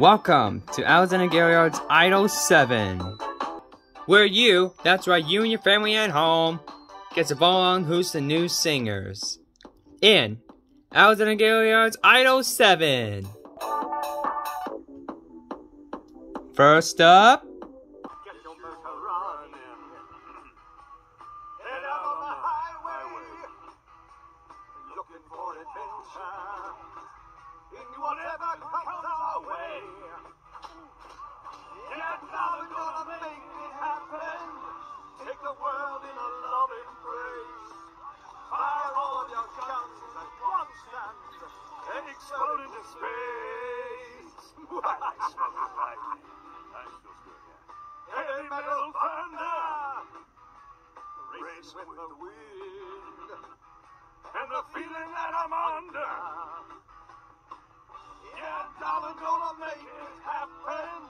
Welcome to Alexander Gilliard's Idol 7. Where you, that's right, you and your family at home, get to vote on who's the new singers. In Alexander Gilliard's Idol 7. First up. Looking for adventure. Explode into space. Nice, right. That feels good, yeah. Heavy metal thunder, race with the wind, and the feeling that I'm under. Yeah, darling, gonna make it happen.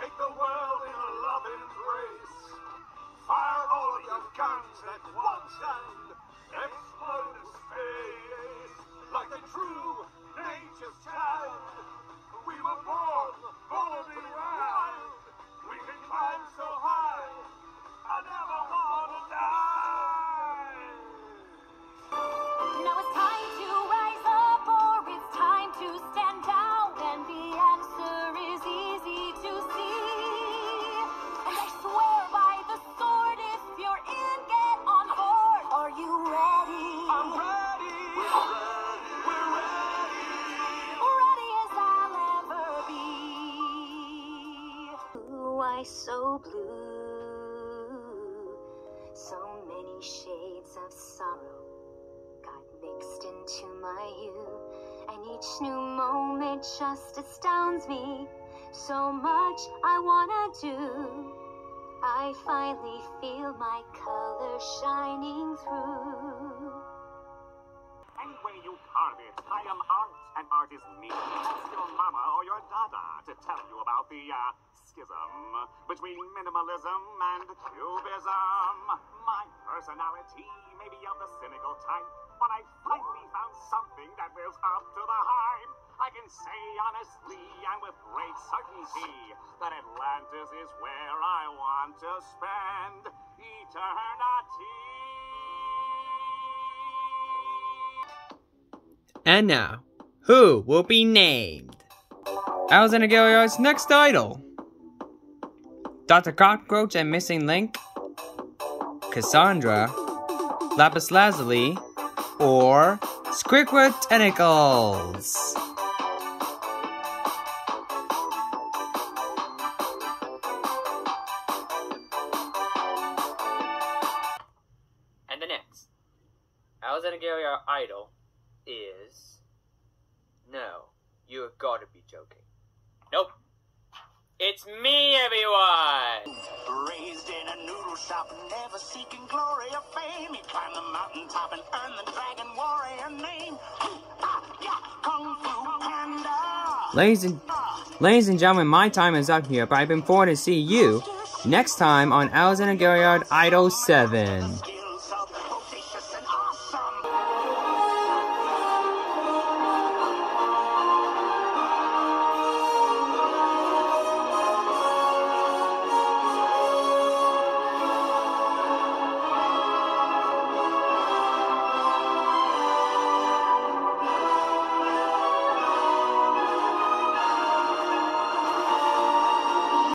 Take the world in a loving embrace. Fire all of your guns at once and Eyes so blue. So many shades of sorrow got mixed into my hue. And each new moment just astounds me. So much I wanna do. I finally feel my color shining through. When you carve it, I am art, and art is me. Ask your mama or your to tell you about the uh, schism between minimalism and cubism. My personality may be of the cynical type, but I finally found something that lives up to the hype. I can say honestly and with great certainty that Atlantis is where I want to spend eternity. and now, who will be named? Alexander Gilliard's next idol. Dr. Cockroach and Missing Link, Cassandra, Lapis Lazuli, or Squidward Tentacles. And the next Alexander Gilliard idol is. No, you have got to be joking. Nope. It's me, everyone! Raised in a noodle shop, never seeking glory or fame. He climbed the mountaintop and earned the dragon warrior name. Yeah, Kung Fu Panda. Ladies and, ladies and gentlemen, my time is up here, but I've been forward to see you next time on Alexander Gilliard Idol 7.